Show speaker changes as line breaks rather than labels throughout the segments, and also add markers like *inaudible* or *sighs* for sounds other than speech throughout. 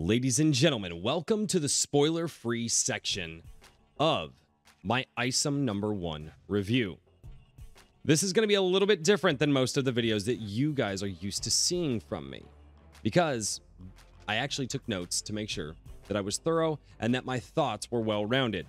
Ladies and gentlemen, welcome to the spoiler free section of my ISOM number one review. This is going to be a little bit different than most of the videos that you guys are used to seeing from me because I actually took notes to make sure that I was thorough and that my thoughts were well rounded.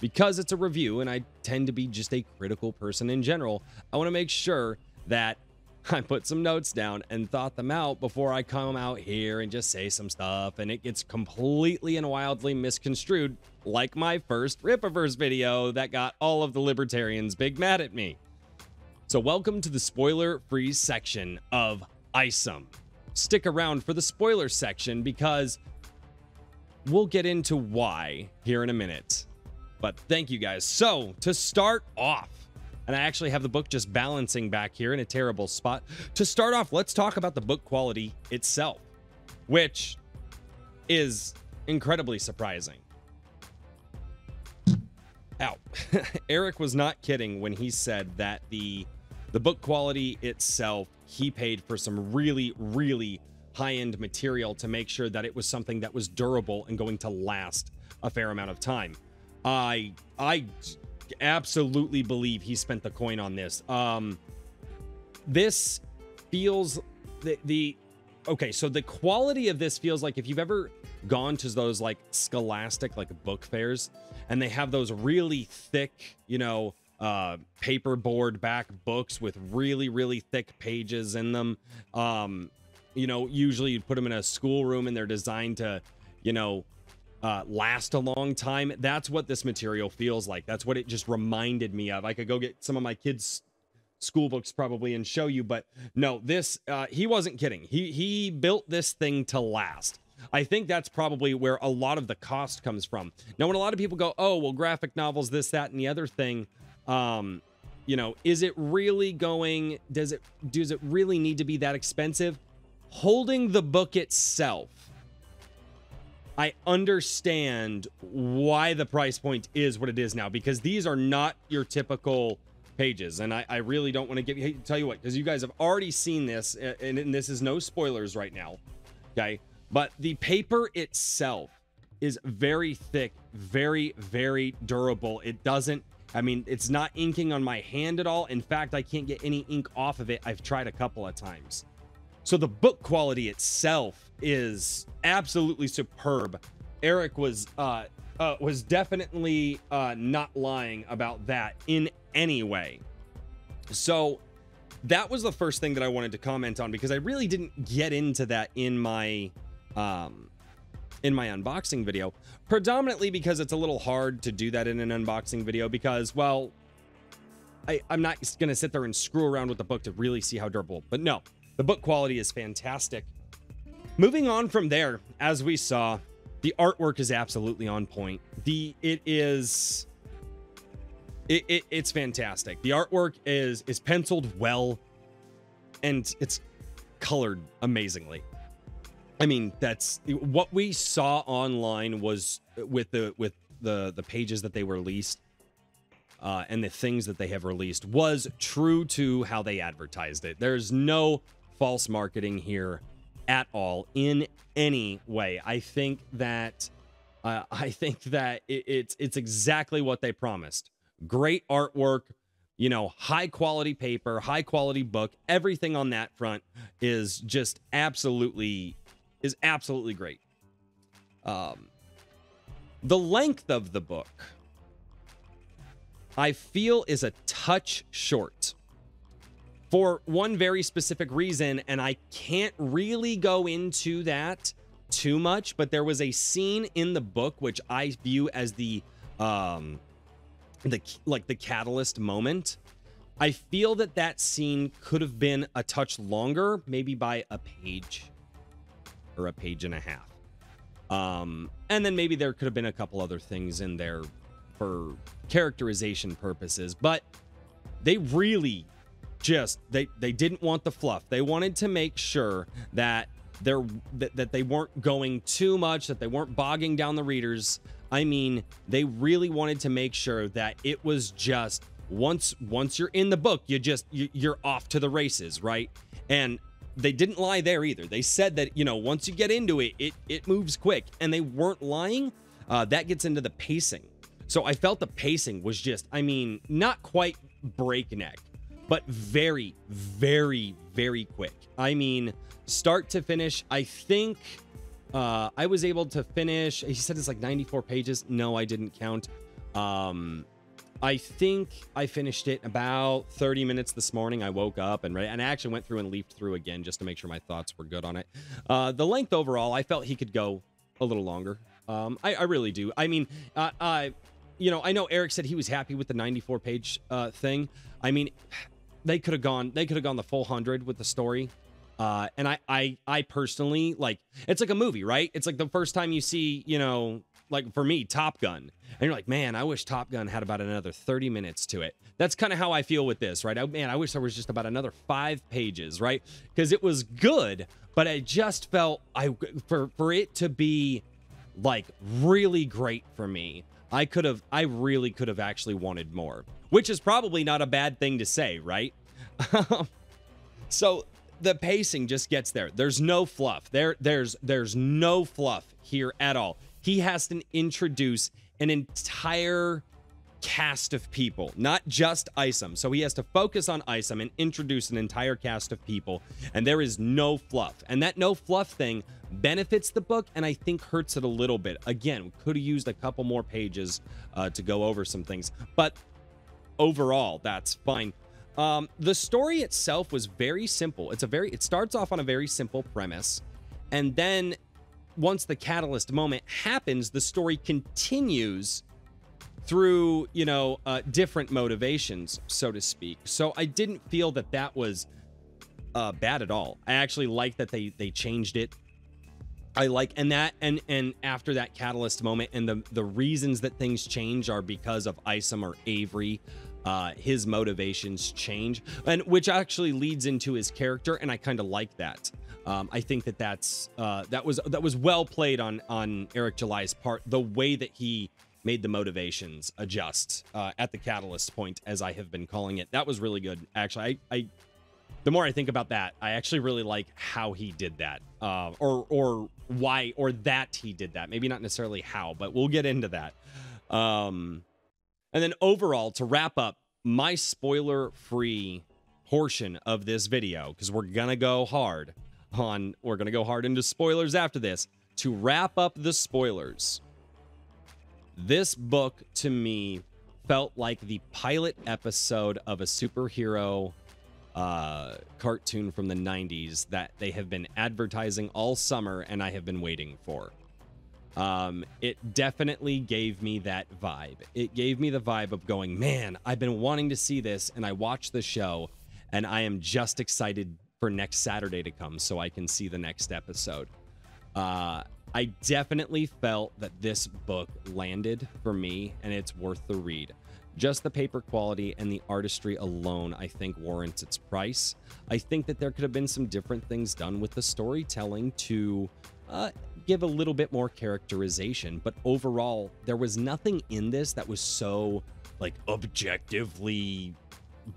Because it's a review and I tend to be just a critical person in general, I want to make sure that *laughs* I put some notes down and thought them out before I come out here and just say some stuff and it gets completely and wildly misconstrued like my first Rippaverse video that got all of the libertarians big mad at me. So welcome to the spoiler-free section of ISOM. Stick around for the spoiler section because we'll get into why here in a minute. But thank you guys. So to start off, and I actually have the book just balancing back here in a terrible spot. To start off, let's talk about the book quality itself, which is incredibly surprising. Ow. *laughs* Eric was not kidding when he said that the the book quality itself, he paid for some really, really high-end material to make sure that it was something that was durable and going to last a fair amount of time. I I absolutely believe he spent the coin on this. Um, this feels the the okay. So the quality of this feels like if you've ever gone to those like Scholastic like book fairs, and they have those really thick, you know, uh, paperboard back books with really really thick pages in them. Um, you know, usually you'd put them in a schoolroom, and they're designed to, you know, uh, last a long time. That's what this material feels like. That's what it just reminded me of. I could go get some of my kids' school books probably and show you, but no, this uh, he wasn't kidding. He he built this thing to last. I think that's probably where a lot of the cost comes from. Now, when a lot of people go, "Oh, well, graphic novels, this, that, and the other thing," um, you know, is it really going? Does it does it really need to be that expensive? Holding the book itself I understand why the price point is what it is now because these are not your typical pages and I, I really don't want to give you tell you what because you guys have already seen this and, and this is no spoilers right now okay? But the paper itself is very thick very very durable. It doesn't I mean it's not inking on my hand at all. In fact I can't get any ink off of it. I've tried a couple of times so the book quality itself is absolutely superb. Eric was uh, uh, was definitely uh, not lying about that in any way. So that was the first thing that I wanted to comment on because I really didn't get into that in my um, in my unboxing video, predominantly because it's a little hard to do that in an unboxing video because, well, I, I'm not going to sit there and screw around with the book to really see how durable. But no, the book quality is fantastic. Moving on from there, as we saw, the artwork is absolutely on point. The it is it, it it's fantastic. The artwork is is penciled well and it's colored amazingly. I mean, that's what we saw online was with the with the the pages that they released uh, and the things that they have released was true to how they advertised it. There's no false marketing here at all in any way. I think that uh, I think that it, it's it's exactly what they promised. Great artwork, you know, high quality paper, high quality book. Everything on that front is just absolutely is absolutely great. Um, the length of the book, I feel, is a touch short for one very specific reason, and I can't really go into that too much, but there was a scene in the book which I view as the um the like the catalyst moment. I feel that that scene could have been a touch longer, maybe by a page or a page and a half. Um, and then maybe there could have been a couple other things in there for characterization purposes, but they really just they they didn't want the fluff. They wanted to make sure that they're that, that they weren't going too much, that they weren't bogging down the readers. I mean, they really wanted to make sure that it was just once once you're in the book, you just you, you're off to the races, right? And they didn't lie there either. They said that you know once you get into it, it it moves quick, and they weren't lying. Uh, that gets into the pacing. So I felt the pacing was just, I mean, not quite breakneck, but very, very, very quick. I mean, start to finish, I think uh, I was able to finish. He said it's like 94 pages. No, I didn't count. Um, I think I finished it about 30 minutes this morning. I woke up and and I actually went through and leafed through again just to make sure my thoughts were good on it. Uh, the length overall, I felt he could go a little longer. Um, I, I really do. I mean, uh, I, you know, I know Eric said he was happy with the 94 page uh, thing. I mean, they could have gone, they could have gone the full hundred with the story. Uh, and I, I, I personally like, it's like a movie, right? It's like the first time you see, you know, like for me, Top Gun, and you're like, man, I wish Top Gun had about another 30 minutes to it. That's kind of how I feel with this, right? I, man, I wish there was just about another five pages, right? Because it was good, but I just felt I for for it to be like really great for me. I could have, I really could have actually wanted more, which is probably not a bad thing to say, right? *laughs* so the pacing just gets there. There's no fluff. There, there's, there's no fluff here at all. He has to introduce an entire cast of people, not just Isom. So he has to focus on Isom and introduce an entire cast of people, and there is no fluff. And that no fluff thing benefits the book and I think hurts it a little bit. Again, could have used a couple more pages uh, to go over some things, but overall, that's fine. Um, the story itself was very simple. It's a very, it starts off on a very simple premise, and then once the catalyst moment happens, the story continues through you know uh, different motivations so to speak so i didn't feel that that was uh, bad at all i actually like that they they changed it i like and that and and after that catalyst moment and the the reasons that things change are because of isom or avery uh his motivations change and which actually leads into his character and i kind of like that um, I think that that's uh, that was that was well played on on Eric July's part. The way that he made the motivations adjust uh, at the catalyst point, as I have been calling it. That was really good. Actually, I, I the more I think about that, I actually really like how he did that, uh, or or why or that he did that. Maybe not necessarily how, but we'll get into that. Um, and then overall, to wrap up my spoiler-free portion of this video, because we're gonna go hard on, we're gonna go hard into spoilers after this. To wrap up the spoilers, this book to me felt like the pilot episode of a superhero uh, cartoon from the 90s that they have been advertising all summer and I have been waiting for. Um, it definitely gave me that vibe. It gave me the vibe of going, man, I've been wanting to see this, and I watched the show, and I am just excited for next Saturday to come so I can see the next episode. Uh, I definitely felt that this book landed for me and it's worth the read. Just the paper quality and the artistry alone, I think, warrants its price. I think that there could have been some different things done with the storytelling to uh, give a little bit more characterization, but overall, there was nothing in this that was so like objectively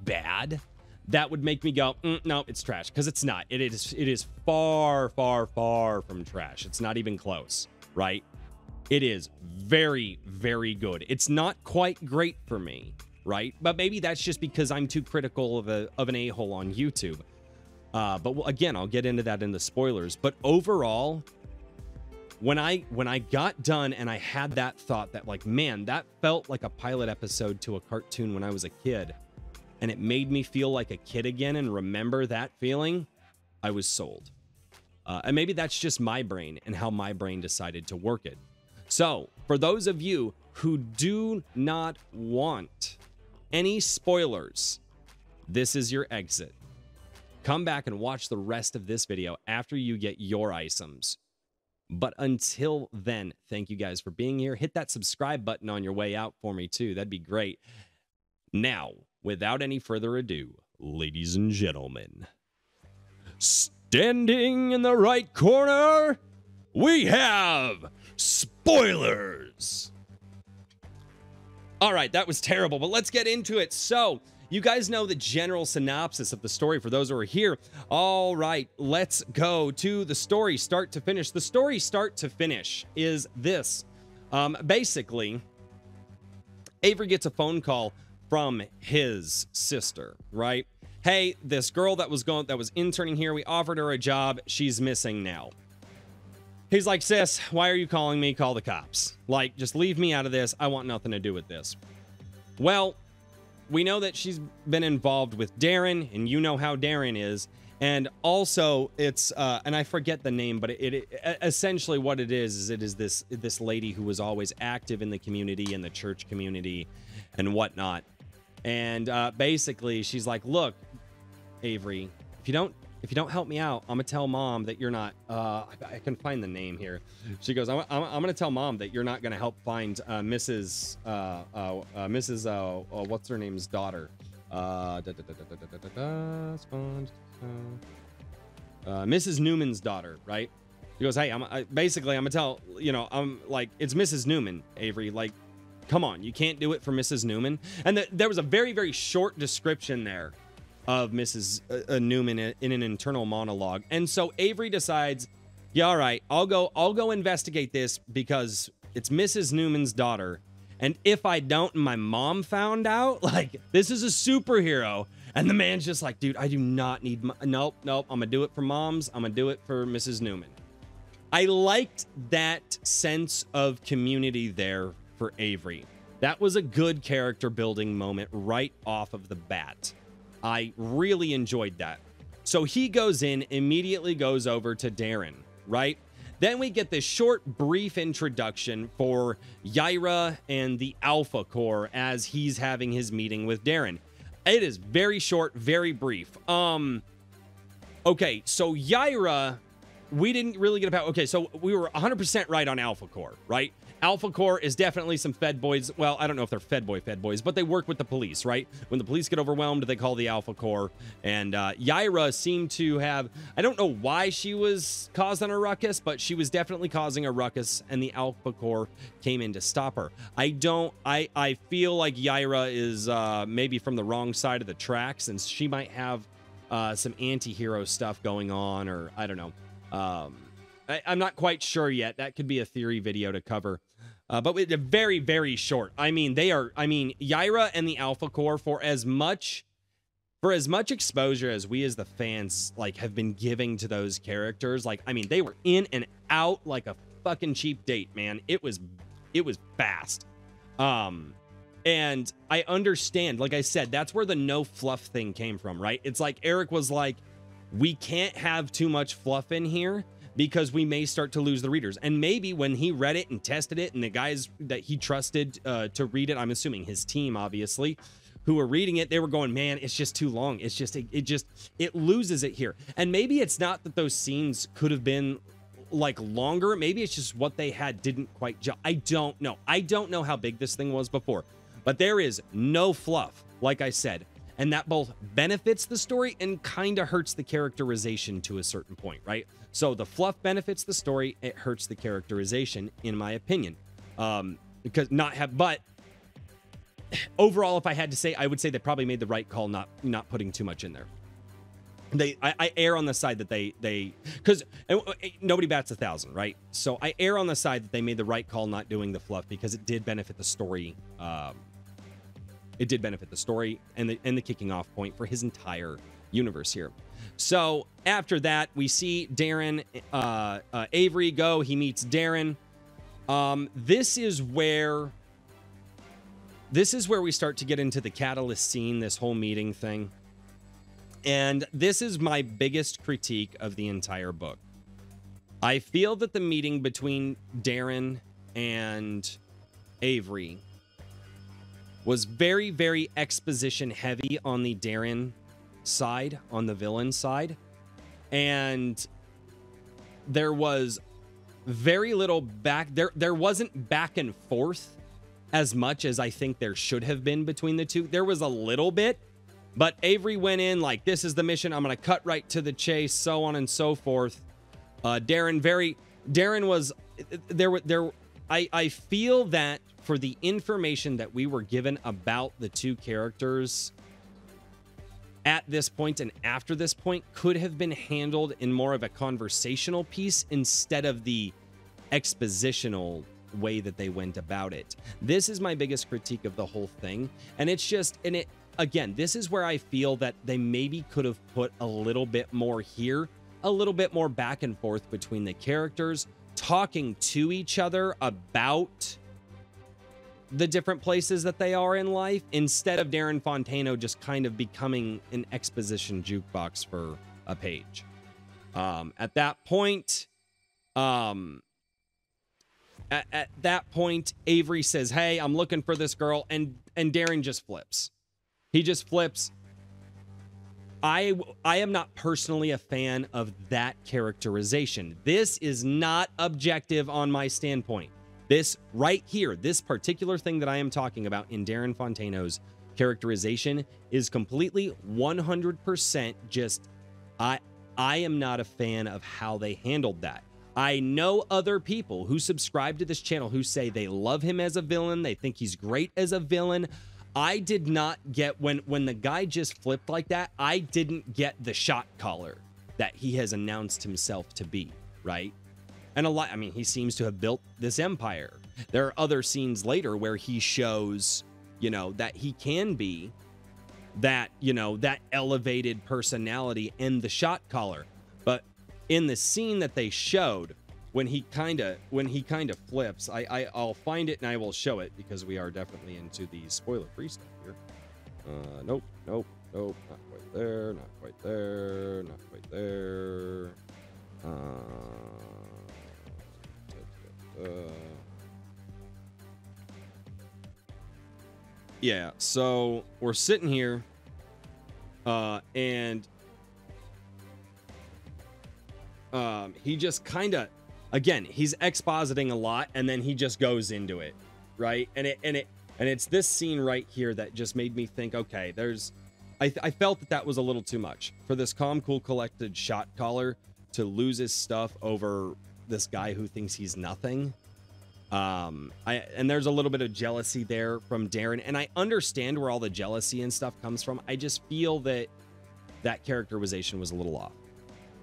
bad that would make me go, mm, no, it's trash because it's not. It is it is far, far, far from trash. It's not even close, right? It is very, very good. It's not quite great for me, right? But maybe that's just because I'm too critical of a of an a hole on YouTube. Uh, but again, I'll get into that in the spoilers. But overall, when I when I got done and I had that thought that like, man, that felt like a pilot episode to a cartoon when I was a kid and it made me feel like a kid again and remember that feeling, I was sold. Uh, and maybe that's just my brain and how my brain decided to work it. So, for those of you who do not want any spoilers, this is your exit. Come back and watch the rest of this video after you get your isoms. But until then, thank you guys for being here. Hit that subscribe button on your way out for me, too. That'd be great. Now, without any further ado, ladies and gentlemen, standing in the right corner, we have spoilers. All right, that was terrible, but let's get into it. So, you guys know the general synopsis of the story for those who are here. All right, let's go to the story start to finish. The story start to finish is this. Um, basically, Avery gets a phone call from his sister, right? Hey, this girl that was going that was interning here, we offered her a job. She's missing now. He's like, sis, why are you calling me? Call the cops. Like, just leave me out of this. I want nothing to do with this. Well, we know that she's been involved with Darren, and you know how Darren is. And also, it's uh, and I forget the name, but it, it, essentially what it is is it is this this lady who was always active in the community, in the church community, and whatnot. And uh, basically, she's like, "Look, Avery, if you don't if you don't help me out, I'm gonna tell mom that you're not. Uh, I, I can find the name here. She goes, I'm, I'm, I'm, gonna tell mom that you're not gonna help find uh, Mrs. Uh, uh, uh Mrs. Uh, what's her name's daughter? Da, da, da, Mrs. Newman's daughter, right? He goes, hey, I'm I, basically I'm gonna tell you know I'm like it's Mrs. Newman, Avery. Like, come on, you can't do it for Mrs. Newman. And the, there was a very very short description there of Mrs. Uh, uh, Newman in an internal monologue. And so Avery decides, yeah, all right, I'll go I'll go investigate this because it's Mrs. Newman's daughter. And if I don't my mom found out, *laughs* like this is a superhero. And the man's just like, dude, I do not need my, nope, nope, I'm to do it for moms. I'm to do it for Mrs. Newman. I liked that sense of community there for Avery. That was a good character building moment right off of the bat. I really enjoyed that. So he goes in, immediately goes over to Darren, right? Then we get this short, brief introduction for Yaira and the Alpha Core as he's having his meeting with Darren. It is very short, very brief. Um, okay, so Yaira, we didn't really get about. Okay, so we were 100% right on Alpha Core, right? Alpha Core is definitely some Fed boys. Well, I don't know if they're Fed boy, Fed boys, but they work with the police, right? When the police get overwhelmed, they call the Alpha Core. And uh, Yaira seemed to have, I don't know why she was causing a ruckus, but she was definitely causing a ruckus, and the Alpha Core came in to stop her. I don't, I, I feel like Yaira is uh, maybe from the wrong side of the tracks, and she might have uh, some anti hero stuff going on, or I don't know. Um, I, am not quite sure yet. That could be a theory video to cover. Uh, but it's very, very short. I mean, they are. I mean, Yaira and the Alpha Core for as much, for as much exposure as we as the fans like have been giving to those characters. Like, I mean, they were in and out like a fucking cheap date, man. It was, it was fast. Um, and I understand. Like I said, that's where the no fluff thing came from, right? It's like Eric was like, we can't have too much fluff in here because we may start to lose the readers. And maybe when he read it and tested it, and the guys that he trusted uh, to read it, I'm assuming his team, obviously, who were reading it, they were going, man, it's just too long. It's just, it, it just, it loses it here. And maybe it's not that those scenes could have been like longer. Maybe it's just what they had didn't quite. Ju- I don't know. I don't know how big this thing was before, but there is no fluff. Like I said, and that both benefits the story and kind of hurts the characterization to a certain point, right? So the fluff benefits the story, it hurts the characterization, in my opinion. Um, because not have, but *sighs* overall, if I had to say, I would say they probably made the right call not not putting too much in there. They, I, I err on the side that they they because nobody bats a thousand, right? So I err on the side that they made the right call not doing the fluff because it did benefit the story um, it did benefit the story and the and the kicking off point for his entire universe here. So after that, we see Darren, uh, uh, Avery go. He meets Darren. Um, this is where this is where we start to get into the catalyst scene. This whole meeting thing, and this is my biggest critique of the entire book. I feel that the meeting between Darren and Avery was very, very exposition heavy on the Darren side, on the villain side. And there was very little back there there wasn't back and forth as much as I think there should have been between the two. There was a little bit, but Avery went in like this is the mission. I'm going to cut right to the chase, so on and so forth. Uh Darren very Darren was there there I I feel that for the information that we were given about the two characters, at this point and after this point could have been handled in more of a conversational piece instead of the expositional way that they went about it. This is my biggest critique of the whole thing. And it's just, and it, again, this is where I feel that they maybe could have put a little bit more here, a little bit more back and forth between the characters, talking to each other about the different places that they are in life instead of Darren Fontano just kind of becoming an exposition jukebox for a page. Um, at that point, um, at, at that point, Avery says, "Hey, I'm looking for this girl," and and Darren just flips. He just flips. I I am not personally a fan of that characterization. This is not objective on my standpoint. This right here, this particular thing that I am talking about in Darren Fontano's characterization is completely 100% just I I am not a fan of how they handled that. I know other people who subscribe to this channel who say they love him as a villain, they think he's great as a villain. I did not get when when the guy just flipped like that, I didn't get the shot caller that he has announced himself to be, right? And a lot, I mean, he seems to have built this empire. There are other scenes later where he shows, you know, that he can be that, you know, that elevated personality and the shot caller. But in the scene that they showed, when he kind of when he kind of flips, I, I I'll find it and I will show it because we are definitely into the spoiler free stuff here. Uh, nope, nope, nope, not quite there, not quite there, not quite there. Uh, uh, yeah, so we're sitting here, uh, and um, he just kind of, again, he's expositing a lot, and then he just goes into it, right? And it and it and it's this scene right here that just made me think, okay, there's, I, I felt that that was a little too much for this calm, cool, collected shot caller to lose his stuff over this guy who thinks he's nothing. Um, I and there's a little bit of jealousy there from Darren, and I understand where all the jealousy and stuff comes from. I just feel that that characterization was a little off.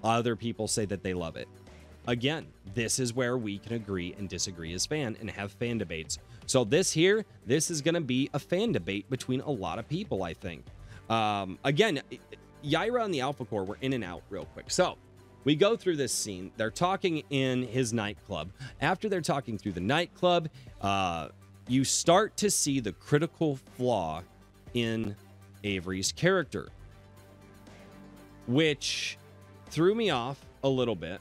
Other people say that they love it. Again, this is where we can agree and disagree as fan and have fan debates. So this here, this is going to be a fan debate between a lot of people, I think. Um, again, Yaira and the Alpha Core were in and out real quick. So we go through this scene. They're talking in his nightclub. After they're talking through the nightclub, uh, you start to see the critical flaw in Avery's character, which threw me off a little bit.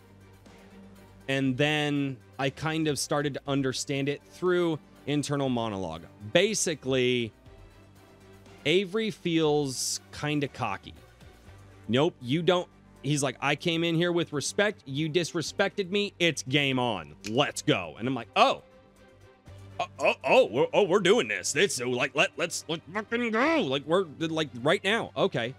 And then I kind of started to understand it through internal monologue. Basically, Avery feels kind of cocky. Nope, you don't he's like, I came in here with respect. You disrespected me. It's game on. Let's go. And I'm like, oh, oh, oh, oh, we're, oh, we're doing this. It's like, let, let's, let's fucking go. Like we're like right now. Okay.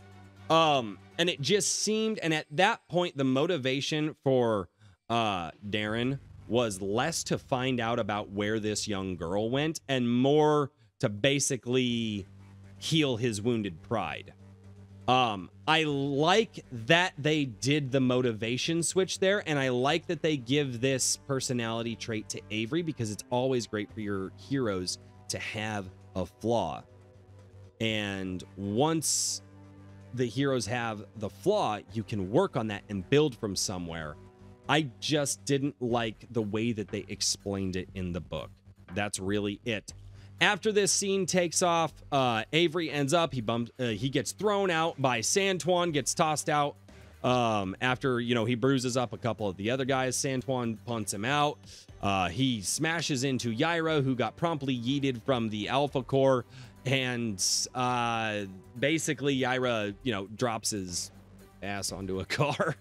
Um, and it just seemed, and at that point, the motivation for uh Darren was less to find out about where this young girl went and more to basically heal his wounded pride. Um, I like that they did the motivation switch there, and I like that they give this personality trait to Avery because it's always great for your heroes to have a flaw. And once the heroes have the flaw, you can work on that and build from somewhere. I just didn't like the way that they explained it in the book. That's really it. After this scene takes off, uh, Avery ends up he bumps uh, he gets thrown out by Santuan, gets tossed out. Um, after you know he bruises up a couple of the other guys, Santuan punts him out. Uh, he smashes into Yaira, who got promptly yeeted from the Alpha Core, and uh, basically Yaira, you know, drops his ass onto a *laughs* car.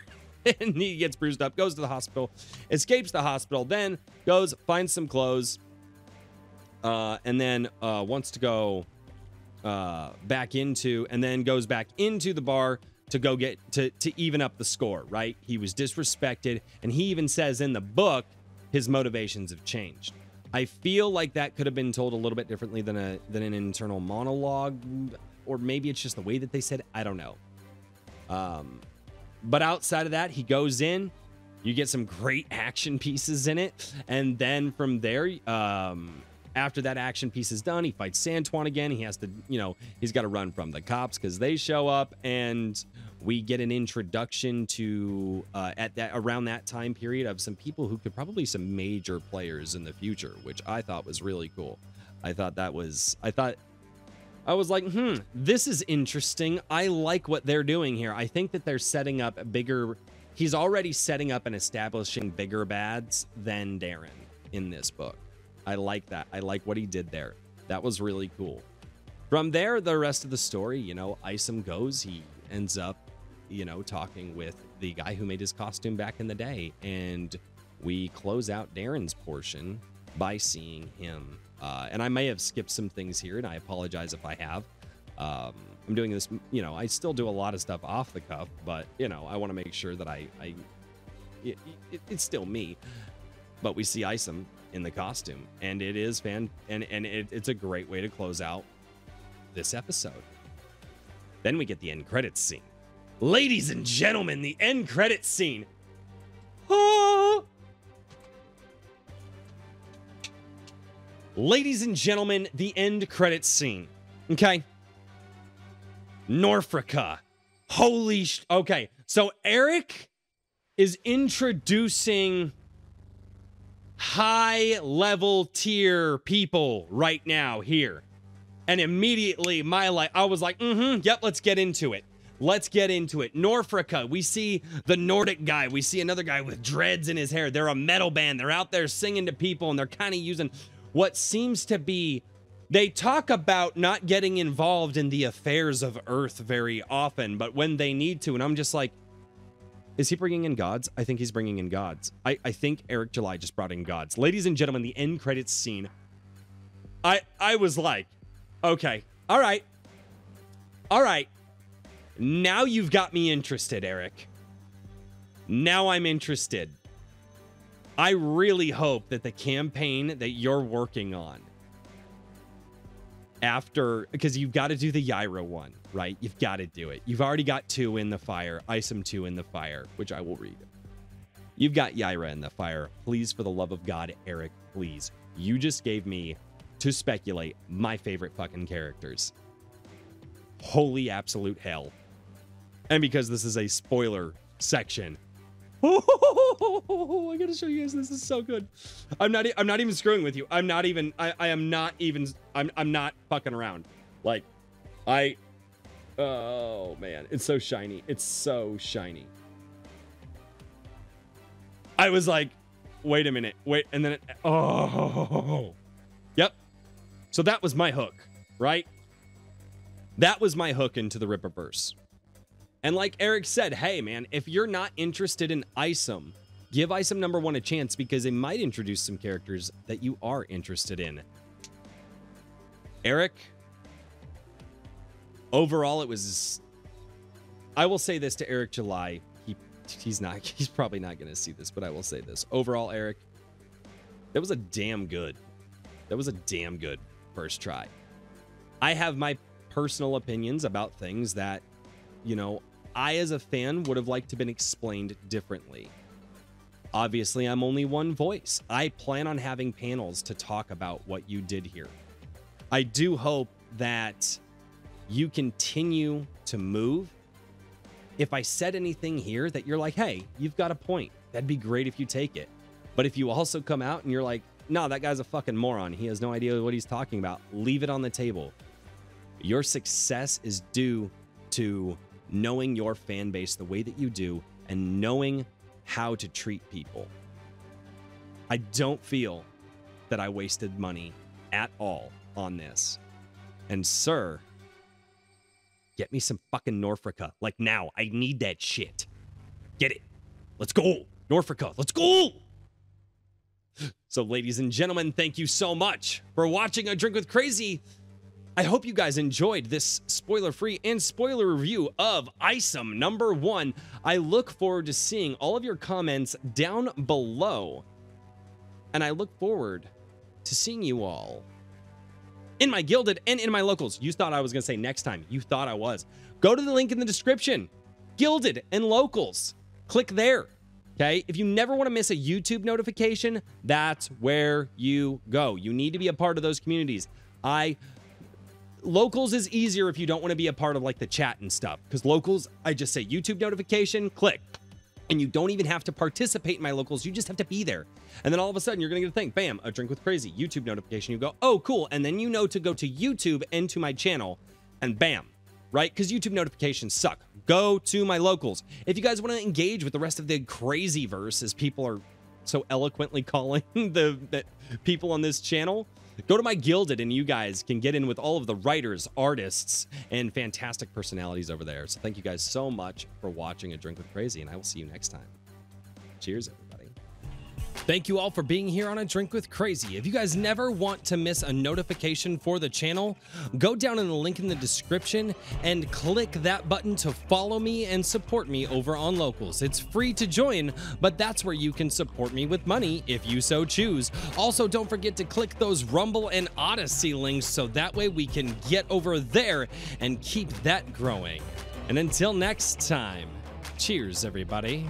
*laughs* and he gets bruised up, goes to the hospital, escapes the hospital, then goes, finds some clothes, uh, and then uh, wants to go uh, back into, and then goes back into the bar to go get to to even up the score. Right? He was disrespected, and he even says in the book his motivations have changed. I feel like that could have been told a little bit differently than a than an internal monologue, or maybe it's just the way that they said. I don't know. Um, but outside of that, he goes in. You get some great action pieces in it, and then from there, um, after that action piece is done, he fights Santuan again. He has to, you know, he's got to run from the cops because they show up, and we get an introduction to uh, at that around that time period of some people who could probably some major players in the future, which I thought was really cool. I thought that was I thought I was like, hmm, this is interesting. I like what they're doing here. I think that they're setting up bigger. He's already setting up and establishing bigger bads than Darren in this book. I like that. I like what he did there. That was really cool. From there, the rest of the story, you know, Isom goes. He ends up, you know, talking with the guy who made his costume back in the day. And we close out Darren's portion by seeing him. Uh, and I may have skipped some things here, and I apologize if I have. Um, I'm doing this, you know, I still do a lot of stuff off the cuff, but, you know, I want to make sure that I, I it, it, it's still me. But we see Isom in the costume, and it is fan, and and it, it's a great way to close out this episode. Then we get the end credits scene. Ladies and gentlemen, the end credits scene. Ladies and gentlemen, the end credits scene. Okay. Norfrika. Holy sh- Okay. So Eric is introducing high level tier people right now here. And immediately my life, I was like, mm-hmm, yep, let's get into it. Let's get into it. Norfrika, we see the Nordic guy. We see another guy with dreads in his hair. They're a metal band. They're out there singing to people and they're kind of using what seems to be they talk about not getting involved in the affairs of Earth very often, but when they need to, and I'm just like, is he bringing in gods? I think he's bringing in gods. I, I think Eric July just brought in gods. Ladies and gentlemen, the end credits scene. I I was like, okay, all right, all right. Now you've got me interested, Eric. Now I'm interested. I really hope that the campaign that you're working on after because you've got to do the Yaira one, right? You've got to do it. You've already got two in the fire, Isom two in the fire, which I will read. You've got Yaira in the fire. Please, for the love of God, Eric, please. You just gave me to speculate my favorite fucking characters. Holy absolute hell. And because this is a spoiler section, Oh, *laughs* I gotta show you guys. This is so good. I'm not. I'm not even screwing with you. I'm not even. I. I am not even. I'm. I'm not fucking around. Like, I. Oh man, it's so shiny. It's so shiny. I was like, wait a minute, wait, and then it, oh, yep. So that was my hook, right? That was my hook into the Rippaverse. And like Eric said, hey man, if you're not interested in Isom, give Isom number one a chance because they might introduce some characters that you are interested in. Eric, overall, it was. I will say this to Eric July. He he's not *laughs* he's probably not going to see this, but I will say this. Overall, Eric, that was a damn good. That was a damn good first try. I have my personal opinions about things that, you know, I, as a fan, would have liked to have been explained differently. Obviously, I'm only one voice. I plan on having panels to talk about what you did here. I do hope that you continue to move. If I said anything here that you're like, hey, you've got a point, that'd be great if you take it. But if you also come out and you're like, no, that guy's a fucking moron, he has no idea what he's talking about, leave it on the table. Your success is due to knowing your fan base the way that you do and knowing how to treat people. I don't feel that I wasted money at all on this. And, sir, get me some fucking Norfrika. Like now. I need that shit. Get it. Let's go. Norfrika. Let's go. So, ladies and gentlemen, thank you so much for watching A Drink with Crazy. I hope you guys enjoyed this spoiler free and spoiler review of Isom number one. I look forward to seeing all of your comments down below. And I look forward to seeing you all in my Guilded and in my locals. You thought I was going to say next time. You thought I was. Go to the link in the description. Guilded and Locals. Click there. Okay. If you never want to miss a YouTube notification, that's where you go. You need to be a part of those communities. I locals is easier if you don't want to be a part of like the chat and stuff because locals i just say youtube notification click. And you don't even have to participate in my locals you just have to be there. And then all of a sudden you're gonna get a thing bam a drink with crazy youtube notification you go oh cool and then you know to go to youtube and to my channel and bam right? Because youtube notifications suck. Go to my locals. If you guys want to engage with the rest of the crazy verse as people are so eloquently *laughs* calling the, the people on this channel Go to my Guilded, and you guys can get in with all of the writers, artists, and fantastic personalities over there. So thank you guys so much for watching A Drink with Crazy, and I will see you next time. Cheers. Thank you all for being here on A Drink with Crazy. If you guys never want to miss a notification for the channel, go down in the link in the description and click that button to follow me and support me over on Locals. It's free to join, but that's where you can support me with money if you so choose. Also, don't forget to click those Rumble and Odysee links so that way we can get over there and keep that growing. And until next time, cheers, everybody.